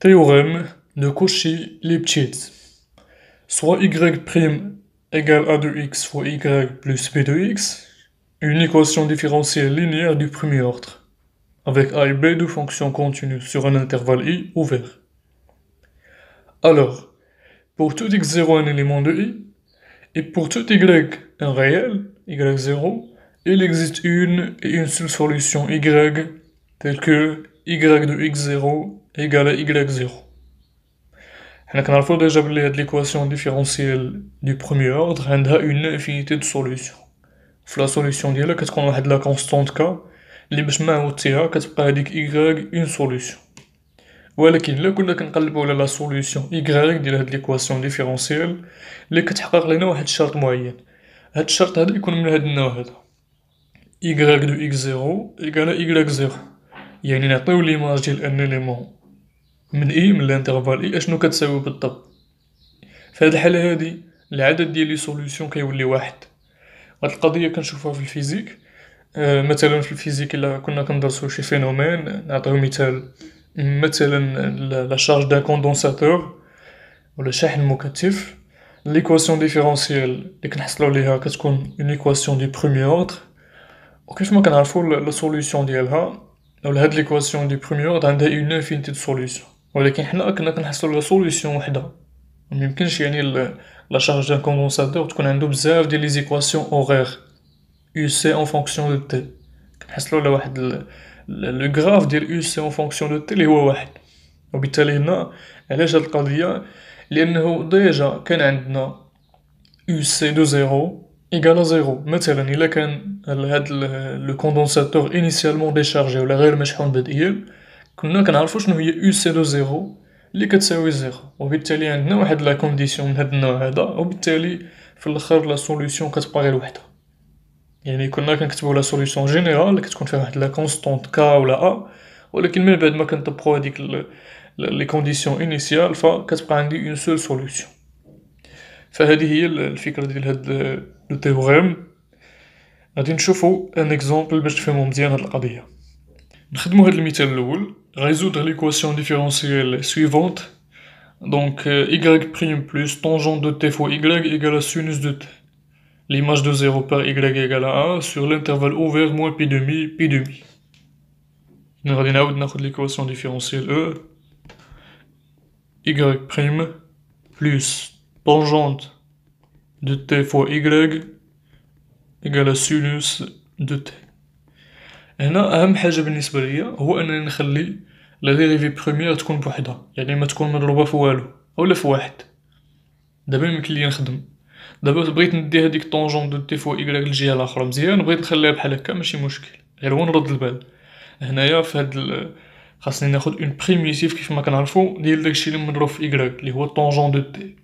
Théorème de Cauchy-Lipschitz. Soit y' égale a de x fois y plus b de x, une équation différentielle linéaire du premier ordre, avec a et b deux fonctions continues sur un intervalle i ouvert. Alors, pour tout x0 un élément de i, et pour tout y un réel, y0, il existe une et une seule solution y telle que y de x0 égale à y0. On connaît déjà que l'équation différentielle du premier ordre a une infinité de solutions. La solution ديالها كتكون واحد la constante k اللي باش ما عاودتيها كتبقى هاديك y une solution. ولكن إلا كنا كنقلبو على لا سوليسيون y ديال هاد ليكواسيون ديفيرونسيال اللي كتحقق لينا واحد الشرط معين هاد الشرط هادا يكون من هاد النوع هادا y دو x0 égale y0 يعني نعطيو ليماج ديال ان إليمون من إي من الانترفال إي أشنو كتساوي بالضبط؟ في هاد الحالة هادي العدد ديال لي سوليوشن كيولي واحد. هاد القضية كنشوفوها في الفيزيك. آه مثلا في الفيزيك إلا كنا كندرسو شي فينومين نعطيو مثال. مثلا لا شارج دان كوندونساتور ولا شاحن مكثف. ليكواسيون ديفيرونسيال اللي كنحصلو عليها كتكون اون ايكواسيون دي بروميير اوردر وكيف ما كنعرفو لا سوليوشن ديالها ولا هاد ليكواسيون دي بروميير اوردر عندها اون انفينيتي دو سوليوشن ولكن حنا كنا كنحصلو على سوليوشن وحده. ميمكنش يعني لا شارج دان كوندونساتور تكون عندو بزاف ديال لي زيكواسيون اوغير يو سي اون فونكسيون دو تي كنحصلو على واحد لو غراف ديال يو سي اون فونكسيون دو تي اللي هو واحد. وبالتالي هنا علاش هاد القضية؟ لأنه ديجا كان عندنا يو سي دو زيرو ايكال زيرو مثلا إلا كان هاد لو كوندونساتور انيسيالمون ديشارجي ولا غير مشحون بدئيا كنا كنعرفو شنو هي يو سي دو زيرو اللي كتساوي زيرو. وبالتالي عندنا واحد لا كونديسيون من هاد النوع هذا وبالتالي في الأخر لا سوليوشن كتبقى غير وحده يعني كنا كنكتبو لا سوليوشن جينيرال كتكون فيها واحد لا كونستونت كا ولا ا ولكن من بعد ما كنطبقو هاديك لي كونديسيون انيسيال فكتبقى عندي اون سول سوليوشن فهذه هي الفكرة ديال هاد لو تيوريم غادي نشوفو ان اكزومبل باش تفهمو مزيان هاد القضية. نخدمو هاد المثال الأول. Résoudre l'équation différentielle suivante. Donc euh, y' plus tangente de t fois y égale à sinus de t. L'image de 0 par y égale à 1 sur l'intervalle ouvert moins pi demi, pi demi. On va l'équation différentielle E. y' plus tangente de t fois y égale à sinus de t. هنا أهم حاجة بالنسبة ليا هو أنني نخلي لا ديريفي بروميير تكون بوحدها يعني ما تكون مضروبة في والو اولا في واحد. دابا يمكن ليا نخدم. دابا بغيت ندي هاديك طونجون دو تي فوا ايكغيك للجهه الاخرى مزيان بغيت نخليها بحال هكا ماشي مشكل. غير هو نرد البال. هنايا في هاد خاصني ناخد اون بريميتيف كيف ما كنعرفو ديال داكشي اللي مضروب في ايكغيك اللي هو طونجون دو تي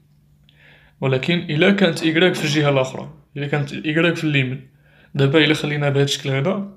ولكن إلا كانت ايكغيك في الجهه الاخرى إلا كانت ايكغيك في اليمين. دابا إلا خلينا بهاد الشكل هذا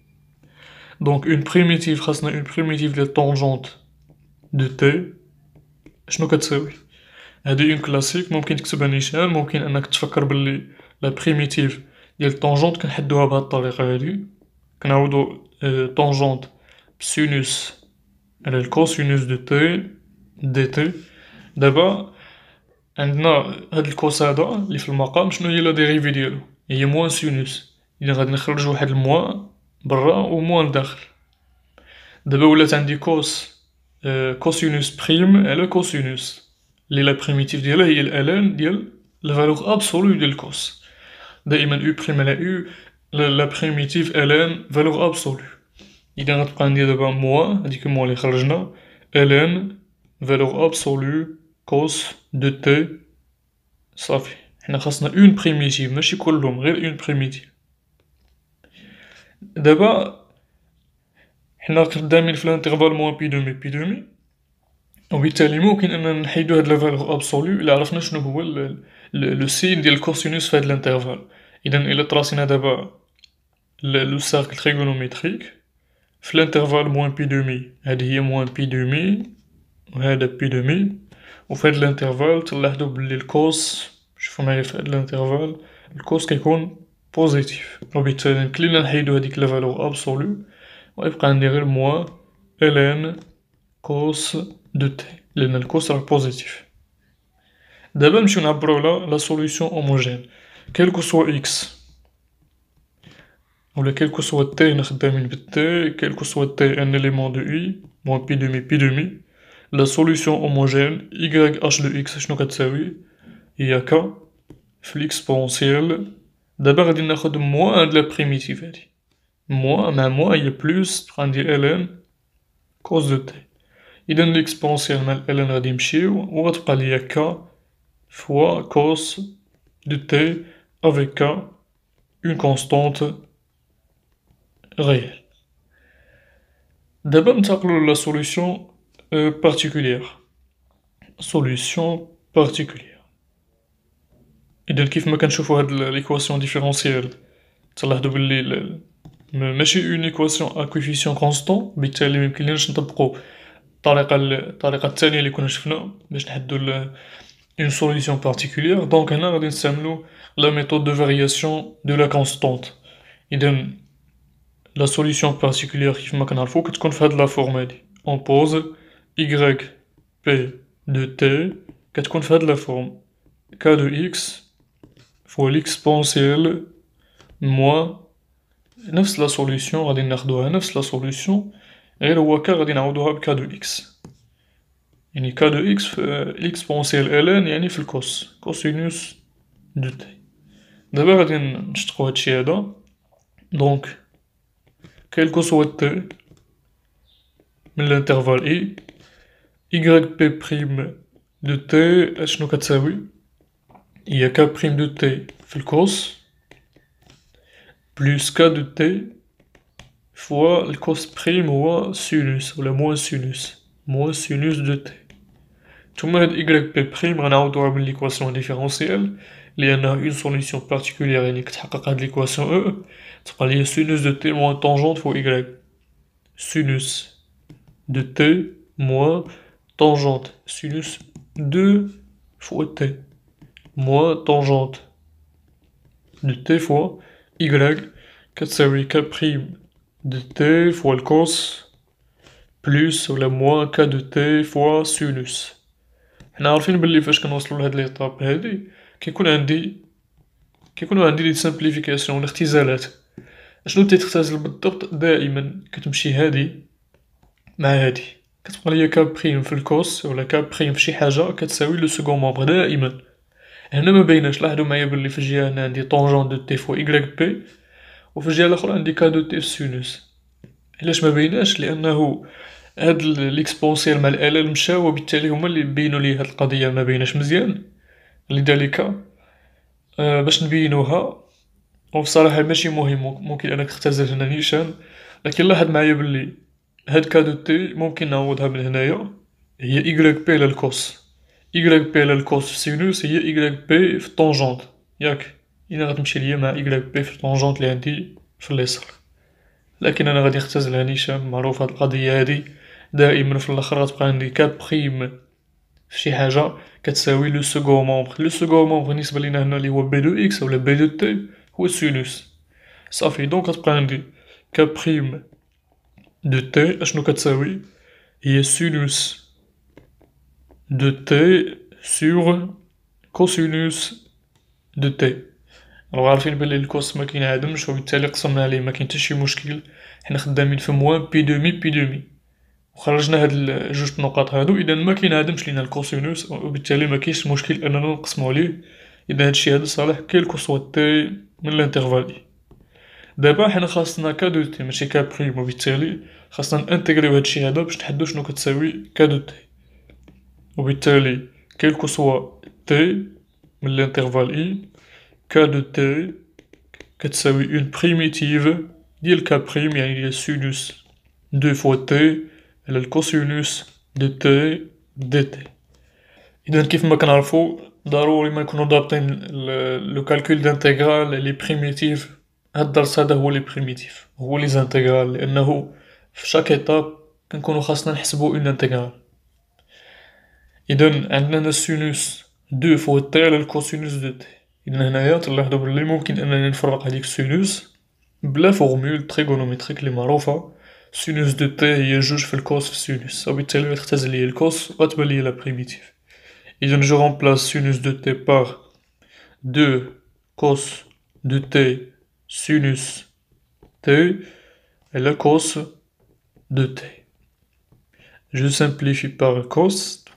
Donc une primitive خاصنا une primitive de tangente de t شنو كتساوي هادي اون كلاسيك ممكن تكتبها نيشان ممكن انك تفكر باللي لا بريميتيف ديال طونجونت كنحدوها بهاد الطريقه هادي كنعوضو طونجونت بسينوس على الكوسينوس دو تي دي تي دابا عندنا هاد الكوس هذا اللي في المقام شنو هي لا ديريفي ديالو هي موان سينوس اذا غادي نخرج واحد الموان برا وموان لداخل دابا ولات عندي كوس كوسينوس بريم على كوسينوس لي لا بريميتيف ديالها هي الألان ديال الفالور ابسولو ديال الكوس دائما أو بريم على أو لا بريميتيف الان فالور ابسولو إذا غتبقى عندي دابا موا هاديك موا اللي خرجنا الان فالور ابسولو كوس دو تي صافي. حنا خاصنا اون بريميتيف ماشي كلهم غير اون بريميتيف دابا حنا خدامين في الانترفال موان بي دومي بي دومي وبالتالي ممكن أننا نحيدو هاد لا فالور أبسولو إلا عرفنا شنو هو لو سين ديال الكوسينوس في هاد الانترفال، إذا إلا تراسينا دابا لو ساركل تريغونوميتريك في الانترفال موان بي دومي هادي هي موان بي دومي و هادا بي دومي و في هاد الانترفال تلاحظو بلي الكوس شوفو معايا في هاد الانترفال الكوس كيكون بوزيتيف. وبالتالي كلينا نحيدو هاديك لا فالور أبسولو و يبقى عندي غير موان إلان كوس دو تي لأن الكوس راه بوزيتيف دابا نمشيو نعبرو على لا سوليسيون هوموجين كيلكو سوا إكس ولا كيلكو سوا تي هنا خدامين بالتي كيلكو سوا تي ان إليمون دو إي موان بي دومي بي دومي لا سوليسيون هوموجين إيكغيك اش دو إكس شنو كتساوي هي ك في ليكسبونسيال دابا غادي ناخد موان هاد لا بريميتيف هادي موان مع موان هي بلوس غندير إلان كوس دو تي إذا ليكسبونسيال مع الإلان غادي يمشيو و غتبقى ليا ك فوا كوس دو تي افيك ك اون كونستونت réel. دابا ننتقلو لا سوليسيون بارتيكولير سوليسيون بارتيكولير إذا كيفما كنشوفو هاد ليكواسيون ديفيرونسيال تلاحظو بلي ماشي اون ايكواسيون ا كوفيسيون كونستون بالتالي ميمكنلناش نطبقو الطريقة الطريقة التانية لي كنا شفنا باش نحدو اون سوليسيون بارتيكولير دونك هنا غادي نستعملو لا ميثود دو فارياسيون دو لا كونستونت إذا لا سوليسيون بارتيكولير كيفما كنعرفو كتكون في هاد لا فورم هادي اون بوز إيكغيك بي دو تي كتكون في هاد لا فورم ك دو إكس فوا ليكسبونسيال موان نفس لا سوليسيون غادي ناخدوها نفس لا سوليسيون غير هو ك غادي نعوضوها بك دو إكس يعني ك دو إكس في ليكسبونسيال إلان يعني في الكوس كوسينوس دو تي دابا غادي نشتقو هادشي هادا دونك quel que soit t من l'intervalle i yp prime de t اشنو كتساوي هي k prime de t في الكوس بلوس k de t فوا الكوس بريم هو سينوس ولا موان سينوس موان سينوس دو تي نتوما هاد y بي بريم غنعوضوها من ليكواسيون ديفيرونسيال لأنها اون سوليسيون بارتيكولير يعني كتحقق هاد ليكواسيون او تبقى ليا sinus de t moins tangente fois y sinus de t moins tangente sinus de fois t moins tangente. De t fois y كتساوي ك prime de t fois le cos plus ولا moins k de t fois sinus. حنا عارفين بلي فاش كنوصلو لهاد ليطاب هادي؟ كيكون عندي كيكونو عندي لي سامبليفيكاسيون الاختزالات أشنو تيتختزل بالضبط؟ دائما كتمشي هادي مع هادي. كتبقى ليا كا بريم في الكوس ولا كا بريم في شي حاجة كتساوي لو سكون مومبر دائما. هنا ما بيناش لاحظو معايا بلي في الجهة هنا عندي طونجون دو تي فوا إكغيك بي وفي الجهة الأخرى عندي كا دو تي سينوس علاش ما بيناش لأنه هاد ليكسبونسيال مع الآلة مشاو وبالتالي هما اللي بينو لي هاد القضية ما بيناش مزيان لذلك آه باش نبينوها وبصراحة ماشي مهم ممكن انك تختزل هنا نيشان لكن لاحظ معايا بلي هاد كادو تي ممكن نعوضها من هنايا هي إيكغيك بي للكوس إيكغيك بي للكوس في سينوس هي إيكغيك بي في طونجونت ياك إذا غتمشي ليا مع إيكغيك بي في طونجونت لي عندي في اليسار لكن أنا غادي نختزلها نيشان معروف هاد القضية هادي دائما في الآخر غتبقى عندي كاب بريم في شي حاجة كتساوي لو سكون مومبر لو سكون مومبر بالنسبة لينا هنا لي هو بي دو إكس ولا بي دو تي هو سينوس صافي دونك غتبقى عندي ك بريم دو تي اشنو كتساوي هي سينوس دو تي سور كوسينوس دو تي راهو عارفين بلي الكوس مكينعدمش وبالتالي قسمنا عليه مكاين حتى شي مشكل. حنا خدامين في موان بي دومي بي دومي وخرجنا هاد جوج نقاط هادو اذا ما كينعدمش لينا الكوسينوس وبالتالي مكاينش مشكل أننا نقسمو عليه. اذا هادشي هذا صالح كيلكو سوا تي من الانترفال. دابا حنا خاصنا كا دو تي ماشي كا بريم وبالتالي خاصنا نانتيغريو هادشي هذا باش نحددو شنو كتساوي كا دو تي وبالتالي كيلكو سوا تي من الانترفال اي كا دو تي كتساوي اون بريميتيف ديال كا بريم يعني ديال سينوس دو فوا تي على الكوسينوس دو تي دي تي إذا كيف ما كنعرفو ضروري ما نكونو ضابطين لو كالكول دانتيغرال لي بريميتيف هاد الدرس هذا هو لي بريميتيف هو لي زانتيغرال لأنه في شاك إيطاب كنكونو خاصنا نحسبو اون انتيغرال إذا عندنا سينوس دو فوا تي على الكوسينوس دو تي إذا هنايا تلاحظو بلي ممكن أنني نفرق هاديك السينوس بلا فورمول تريغونوميتريك لي معروفة سينوس دو تي هي جوج في الكوس في السينوس وبالتالي غتختزل ليا الكوس وغتبان ليا لا بريميتيف إذا جو رومبلاس سينوس دو تي بار دو كوس دو تي سينوس تي على كوس دو تي جو سامبليفي بار كوس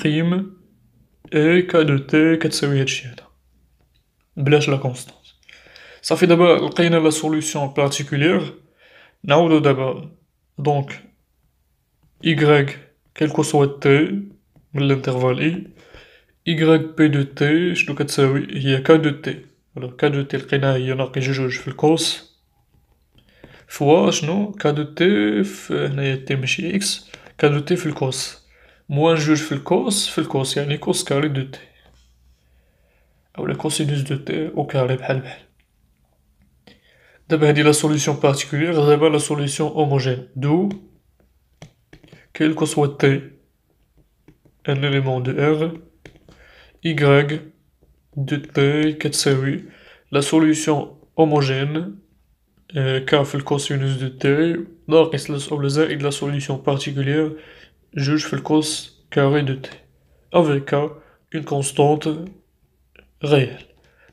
بريم اي كا دو تي كتساوي هادشي هادا بلاش لا كونستونت صافي دابا لقينا لا سوليسيون بارتيكولير نعاودو دابا دونك y quel que soit t من الانترفال اي y بي دو تي شنو كتساوي هي ك دو تي الوغ ك دو تي لقيناها هي ناقص جوج في الكوس فوا شنو ك دو تي هنايا تي ماشي اكس ك دو تي في الكوس موان جوج في الكوس في الكوس يعني كوس كاري دو تي اولا كوسينوس دو تي او كاري بحال بحال دابا هادي لا سوليسيون بارتيكولير دابا لا سوليسيون هوموجين دو quel que soit t un élément de R y de t كتساوي la solution homogène k في الكوسينوس de t ناقص أو زائد la solution particulière جوج في carré de t avec k une constante réelle.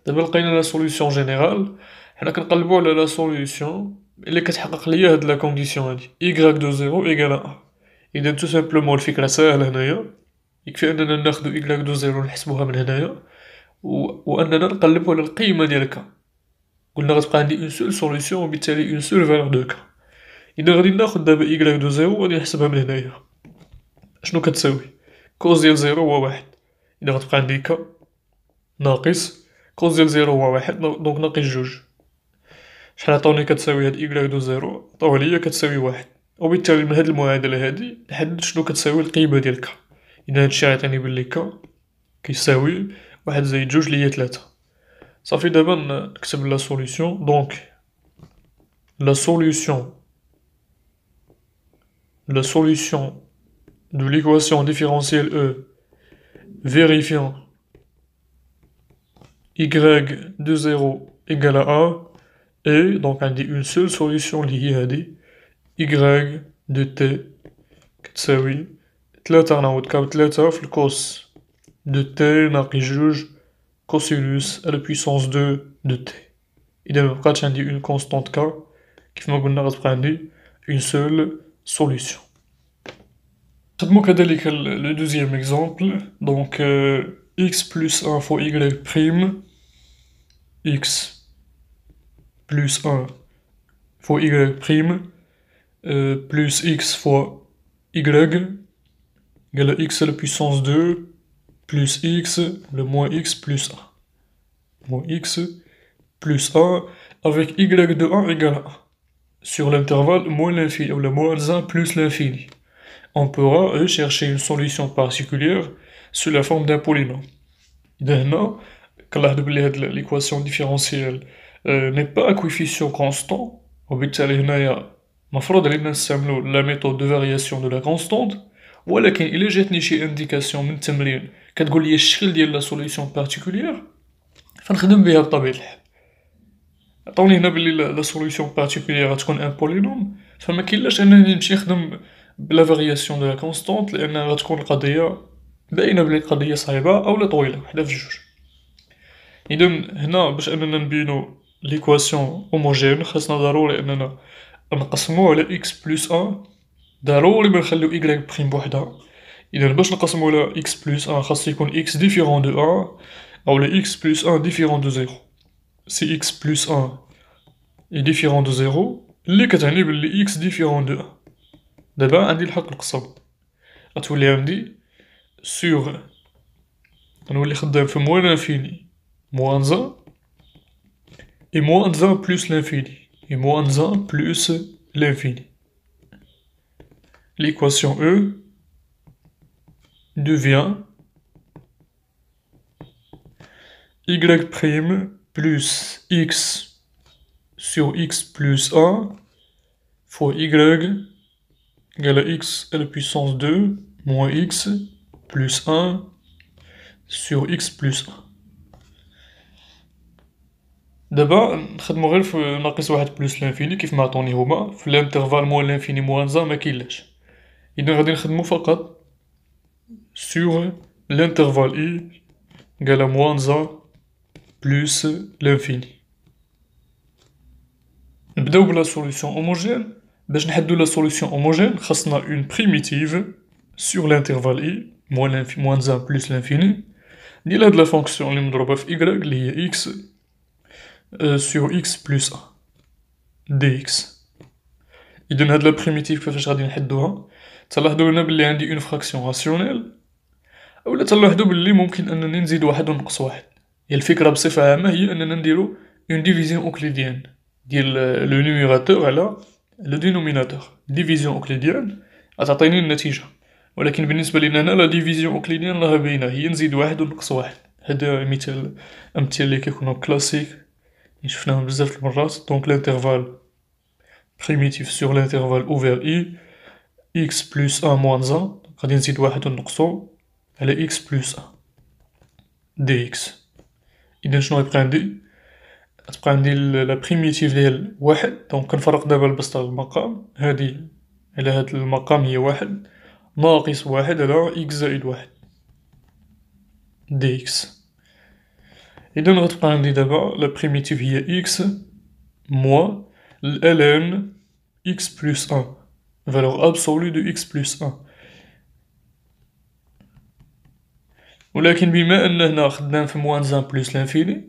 دابا لقينا لا سوليسيون جينيرال حنا كنقلبو على لا سوليسيون اللي كتحقق ليا هاد لا كونديسيون هادي. Y دو زيرو ايكال 1 إذا تو سامبلومون الفكرة ساهلة هنايا. يكفي أننا ناخدو إكلاك دو زيرو نحسبوها من هنايا. و... وأننا نقلبو على القيمة ديال كا قلنا غتبقى عندي اون سول سوليسيون وبالتالي اون سول فالور دو كا إذا غادي ناخد دابا إكلاك دو زيرو وغادي نحسبها من هنايا. شنو كتساوي؟ كوز ديال زيرو هو واحد. إذا غتبقى عندي كا ناقص كوز ديال زيرو هو واحد دونك ناقص جوج. شحال عطاوني كتساوي هاد إكلاك دو زيرو؟ عطاوها ليا كتساوي واحد. وبالتالي من هاد المعادلة هادي نحدد شنو كتساوي القيمة ديال كا إذا هادشي غيعطيني بلي كا كيساوي واحد زايد جوج لي هي تلاتة. صافي دابا نكتب لا سوليسيون دونك لا سوليسيون la solution de l'équation différentielle E vérifiant y de 0 égale à A et donc on dit une seule solution liée à D y de t كتساوي تلاتة نعوض كاب تلاتة في الكوس دو تي ناقص جوج كوسينوس على بويسونس دو دو تي إذا مبقاتش عندي اون كونستونت كا كيف ما قلنا غتبقى عندي اون سول سوليسيون c'est le deuxième exemple. Donc, euh, x plus 1 fois y prime, x plus 1 fois y prime, euh, plus x fois y, égale x à la puissance 2, plus x, le moins x plus 1. Moins x plus 1, avec y de 1 égale 1, sur l'intervalle moins l'infini, ou le moins 1 plus l'infini. On pourra chercher une solution particulière sous la forme d'un polynôme. Maintenant, l'équation différentielle euh, n'est pas à coefficient constant, المفروض علينا نستعملو لا ميثود دو فارياسيون دو لا كونستونت ولكن الا جاتني شي انديكاسيون من التمرين كتقول لي الشكل ديال لا سوليسيون بارتيكولير فنخدم بها بطبيعة الحال عطاوني هنا بلي لا سوليسيون بارتيكولير غتكون ان بولينوم فما كاينلاش انني نمشي نخدم بلا فارياسيون دو لا كونستونت لأن غتكون القضية باينة بلي القضية صعيبة اولا طويلة وحده في جوج. اذا هنا باش أننا نبينو ليكواسيون هوموجين خاصنا ضروري أننا نقسموه على إكس بلس أن ضروري ما نخليو إكغيك بخيم بوحدها إذا باش نقسمو على إكس بلوس أن خاص يكون إكس ديفيرون دو أن أولا إكس بلوس أن ديفيرون دو زيرو سي إكس بلوس أن إي ديفيرون دو زيرو اللي كتعني بلي إكس ديفيرون دو أن دابا عندي الحق نقسم غتولي عندي سور غنولي خدام في موان لانفيني موان زان إي موان زان بلوس لانفيني إي موان زان بلوس لانفيني l'équation E devient y' plus x sur x plus 1 fois y égale à x à la puissance 2 moins x plus 1 sur x plus 1 دابا نخدمو غير في ناقص واحد بلوس لانفيني كيف ما عطوني هما في الانترفال موان لانفيني موان زان مكاينلاش إذا غادي نخدمو فقط sur l'intervalle i égale à moins 1 plus l'infini نبداو بلا سوليسيون homogène باش نحدو لا سوليسيون homogène خاصنا اون primitive sur l'intervalle i moins 1 plus l'infini. ديال هاد لا فونكسيون اللي مضروبة في y اللي هي x sur x plus 1 dx. إذن هاد لا primitive كيفاش غادي نحدوها تلاحظوا هنا بلي عندي اون فراكسيون راسيونيل اولا تلاحظوا بلي ممكن انني نزيد واحد ونقص واحد هي الفكرة بصفة عامة هي اننا نديرو اون ديفيزيون اوكليديان ديال لو نيميراتور على لو دينوميناتور ديفيزيون اوكليديان غتعطيني النتيجة ولكن بالنسبة لينا هنا لا ديفيزيون اوكليديان راها باينة هي نزيد واحد ونقص واحد. هذا مثال أمثلة اللي كيكونو كلاسيك شفناهم بزاف المرات. دونك لانترفال primitif sur l'intervalle ouvert i x plus 1 moins 1 غادي نزيد واحد ونقصو على x plus 1 dx إذا شنو غيبقى عندي؟ غتبقى عندي لا بريميتيف ديال واحد. دونك كنفرق دابا البسط على المقام. هادي على هاد المقام هي واحد. ناقص واحد على x زائد واحد. dx إذا غتبقى عندي دابا لا بريميتيف هي x موان ln x plus 1 valeur absolue de x plus 1 ولكن بما أن هنا خدام في موان زان بلوس لانفيني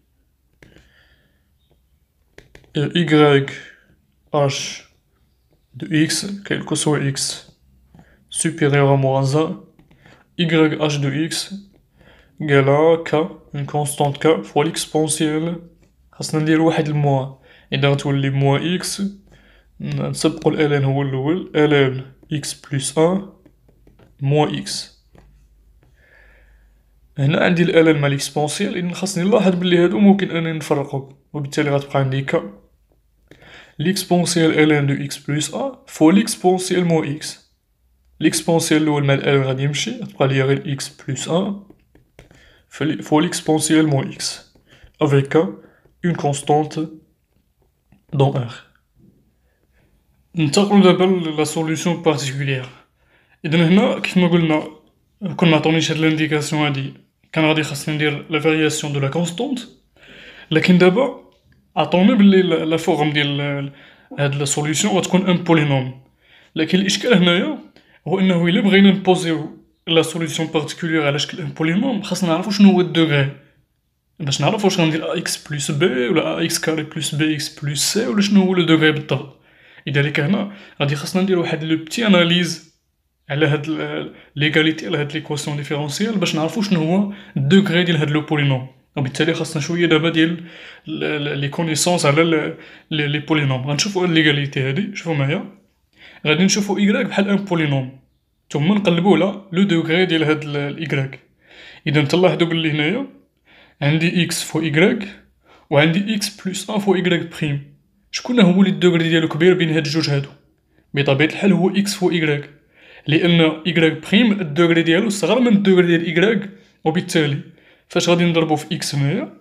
y h de x, quel que soit x, supérieur à moins 1, y h de x égale à k, une constante k, fois l'exponentielle, خاصنا ندير واحد الموا إذا غتولي موا x نسبقو ال ln هو الأول ln x plus 1 moins x. هنا عندي الآلة مع ليكسبونسيال إذن خاصني نلاحظ بلي هادو ممكن أنني نفرقهم وبالتالي غتبقى عندي ك ليكسبونسيال الان دو إكس بلوس أ فوا ليكسبونسيال مو إكس ليكسبونسيال الأول مع الآلة غادي يمشي تبقى ليا غير إكس بلوس أ فوا ليكسبونسيال مو إكس افيك اون كونستونت دون ار ننتقلو دابا لا سوليسيون بارتيكولير اذا هنا كيف ما قلنا كون ما عطونيش هاد لانديكاسيون هادي كان غادي خاصني ندير لا فارياسيون دو لا كونستونت لكن دابا عطوني بلي لا فورم ديال هاد لا سوليسيون غتكون ان بولينوم لكن الإشكال هنايا هو إنه إلا بغينا نبوزيو لا سوليسيون بارتيكولير على شكل ان بولينوم خاصنا نعرفو شنو هو الدوغري. باش نعرف واش غندير ا إكس بلس بي ولا ا إكس كاري بلس بي إكس بلس سي ولا شنو هو لو دوغري بالضبط. لذلك هنا غادي خاصنا ندير واحد لو بتي اناليز على هاد ليغاليتي على هاد ليكواسيون ديفيرونسيال باش نعرفو شنو هو الدوغري ديال هاد لو بولينوم وبالتالي خاصنا شوية دابا ديال لي كونيسونس على لي بولينوم غنشوفو هاد ليغاليتي هادي شوفو معايا. غادي نشوفو إيكغيك بحال ان بولينوم ثم نقلبو على لو دوغري ديال هاد الإيكغيك إذا تلاحظو بلي هنايا. عندي إكس فوا إيكغيك وعندي إكس بلس أن فوا إيكغيك بريم شكون هو اللي الدوغري ديالو كبير بين هاد الجوج هادو؟ بطبيعة الحال هو إكس فوا إيكغيك لأن إكغيك بريم الدوغري ديالو صغر من الدوغري ديال إكغيك وبالتالي فاش غادي نضربو في إكس هنايا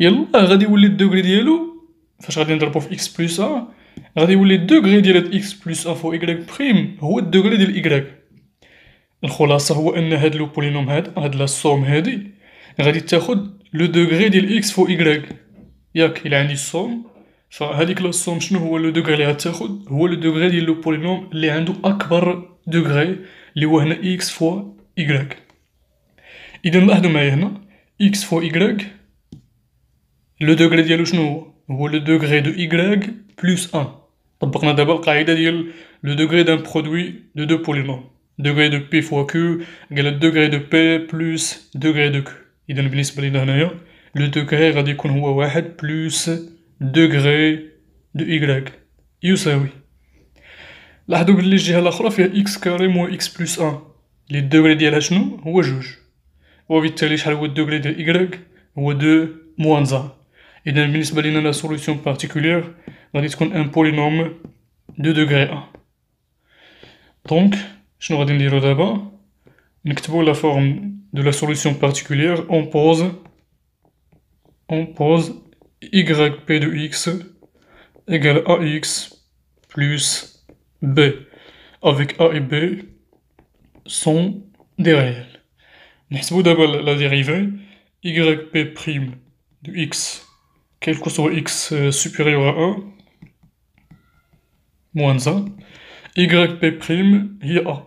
يلاه غادي يولي الدوغري ديالو. فاش غادي نضربو في إكس بلس أ غادي يولي الدوغري ديال هاد إكس بلس أ فوق إكغيك بريم هو الدوغري ديال إكغيك الخلاصة هو أن هاد لو بولينوم هاد هاد لا سوم هادي غادي تاخد لو دوغري ديال إكس فوق إكغيك ياك إلا عندي السوم فهاديك لا سوم شنو هو لو دوغري اللي غتاخد؟ هو لو دوغري ديال لو بولينوم اللي عندو أكبر دوغري اللي هو هنا إكس فوا إكغيك إذا لاحظو معايا هنا. إكس فوا إكغيك لو دوغري ديالو شنو هو هو لو دوغري دو إكغيك بلوس أن طبقنا دابا القاعدة ديال لو دوغري دان برودوي دو دو بولينوم دوغري دو بي فوا كيو قال دوغري دو بي بلوس دوغري دو كيو إذا بالنسبة لينا هنايا لو دوغري غادي يكون هو واحد بلوس دوغري دو إكغيك يساوي لاحظوا بلي الجهة الأخرى فيها إكس كاري موا إكس بلوس أن لي الدوغري ديالها شنو هو جوج وبالتالي شحال هو الدوغري ديال إكغيك هو دو موان زان إذا بالنسبة لينا لا سوليسيون بارتيكولير غادي تكون ان بولينوم دو دوغري أن دونك شنو غادي نديرو دابا نكتبو لا فورم دو لا سوليسيون بارتيكولير اون بوز اون بوز y p de x égale ax plus b, avec a et b sont des réels. نحسبو دابا la dérivée yp' de x, quel que soit x supérieur à 1, moins 1, yp' هي a.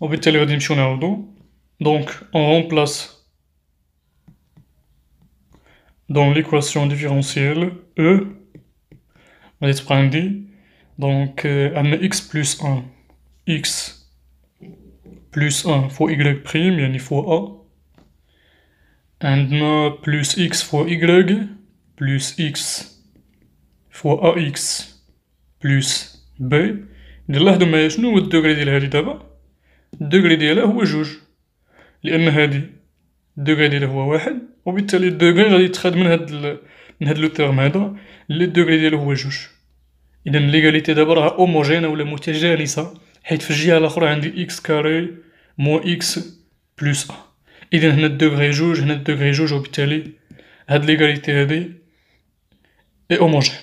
وبالتالي غادي نمشيو نعوضو donc on remplace dans l'équation différentielle E, on va prendre donc on a x plus 1, x plus 1 fois y prime, yani fois a, عندنا plus x fois y plus x fois ax plus b نلاحظو معايا شنو هو الدوغري ديال هادي دابا الدوغري ديالها هو جوج لأن هادي الدوغري ديالها هو واحد وبالتالي الدوغري غادي يتخاد من هاد ال... من هاد لو تيرم هذا اللي الدوغري ديالو هو جوج اذا ليغاليتي دابا راها اوموجينه ولا متجانسه حيت في الجهة الأخرى عندي إكس كاري موا إكس بلس ا اذا هنا الدوغري جوج هنا الدوغري جوج وبالتالي هاد ليغاليتي هادي اي اوموجين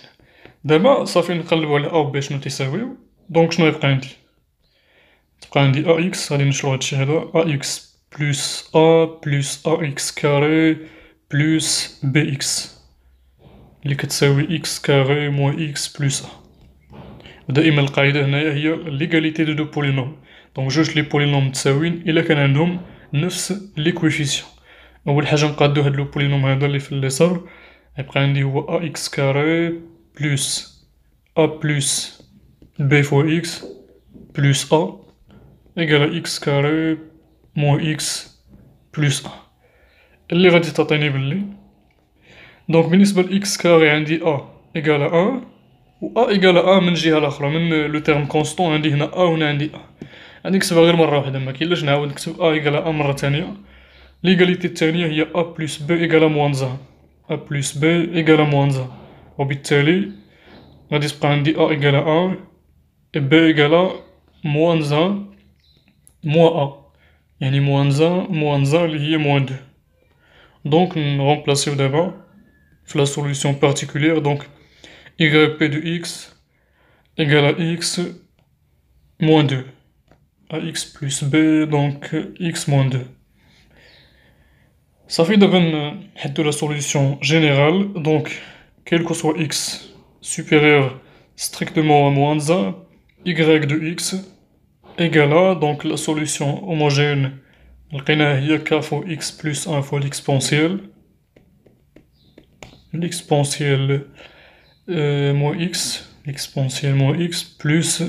دابا صافي نقلبو على ا و بي شنو تيساويو. دونك شنو يبقى عندي؟ تبقى عندي ا إكس غادي نشرو هادشي هذا. ا إكس plus a plus ax carré plus bx اللي كتساوي x كاري موا x بلس a. ودائما القاعدة هنايا هي ليغاليتي دو بولينوم. دونك جوج لي بولينوم متساويين إلا كان عندهم نفس لي كويفيسيون أول حاجة نقادو هاد لو بولينوم هذا اللي في اليسار يبقى عندي هو ax كاري بلس a بلس b فوا x بلس a إيكال x كاري موان إكس بلوس أ اللي غادي تعطيني بلي دونك بالنسبة لإكس كاري عندي أ إيكال أ و ا ايكال ا من الجهه الأخرى من لو تيرم كونستون عندي هنا ا وهنا عندي ا عندي نكتبها غير مرة واحدة ما كاين نعاود نكتب ا ايكال ا مرة ثانية. ليغاليتي الثانية هي ا بلس ب ايكال موان زا ا بلس ب ايكال موان زا وبالتالي غادي تبقى عندي ا ايكال ا ب ايكال موان زا موا ا يعني موان زا موان زا اللي هي موان دو دونك نغومبلاسيو دابا في لا سوليسيون بارتيكولير دونك yp de x égale à x moins 2. À x plus b, donc x moins 2. Ça fait de la solution générale, donc quel que soit x supérieur strictement à moins 1, y de x égale à, donc la solution homogène, k fois x plus 1 fois l'exponentielle. L'exponentielle euh, moins x l'exponentielle moins x plus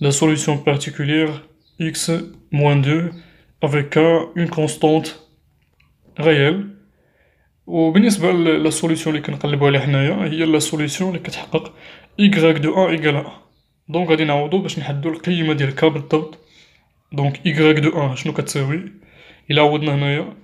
la solution particulière x moins 2 avec k une constante réelle. وبالنسبة لا سوليسيون اللي كنقلبو عليها حنايا هي لا سوليسيون اللي كتحقق y دو 1 إيكال 1 دونك غادي نعوضو باش نحددو القيمة ديال ك بالضبط. دونك y دو ان شنو كتساوي إلا عوضنا هنايا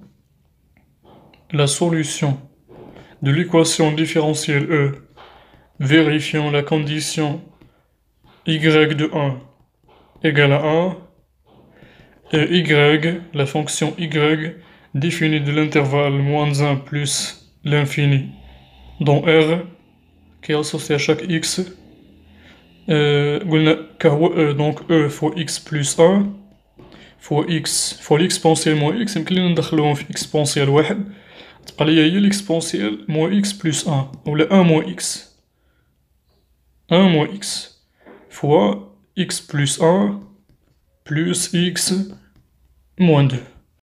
la solution de l'équation différentielle E. Vérifions la condition y de 1 égale à 1 et y, la fonction y définie de l'intervalle moins 1 plus l'infini dans R qui est associé à chaque x. Euh, e, donc E fois x plus 1 fois x fois l'exponentielle moins x, mais nous x exponentielle 1 تبقى ليا هي l'exponentielle moins x plus 1 ولا 1 moins x 1 moins x fois x plus 1 plus x moins 2